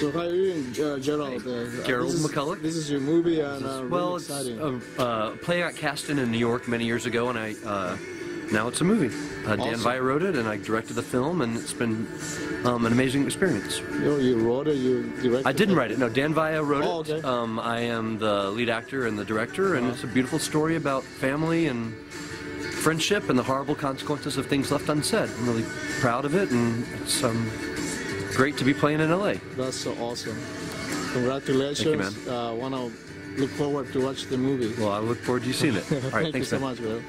So how are you doing, uh, Gerald? Uh, Gerald this is, McCullouch. This is your movie, and uh, well, really it's a uh, play I cast in in New York many years ago, and I uh, now it's a movie. Uh, Dan Awesome. Via wrote it, and I directed the film, and it's been um, an amazing experience. you, you wrote it, you directed I didn't write it. No, Dan Via wrote Oh, it. Um, I am the lead actor and the director, and it's a beautiful story about family and friendship and the horrible consequences of things left unsaid. I'm really proud of it, and it's um, great to be playing in LA. That's so awesome. Congratulations. Thank you, Uh, want to look forward to watch the movie. Well, I look forward to you seeing it. All right, Thank thanks, you so man. much, bro.